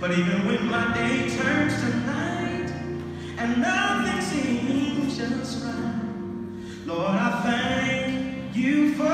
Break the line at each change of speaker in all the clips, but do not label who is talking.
But even when my day turns to night and nothing seems just right, Lord, I thank you for,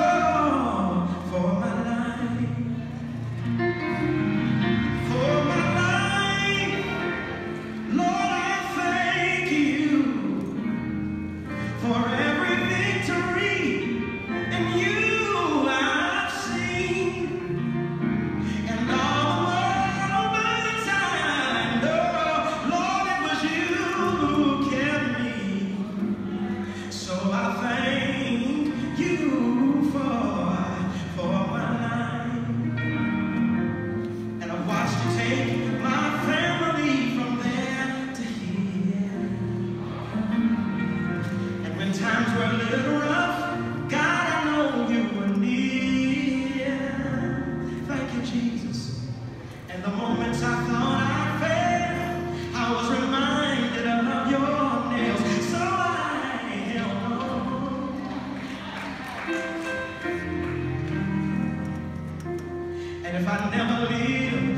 when times were a little rough, God, I know you were near. Thank you, Jesus. And the moments I thought I failed, I was reminded of your nails. So I held on. And if I never leave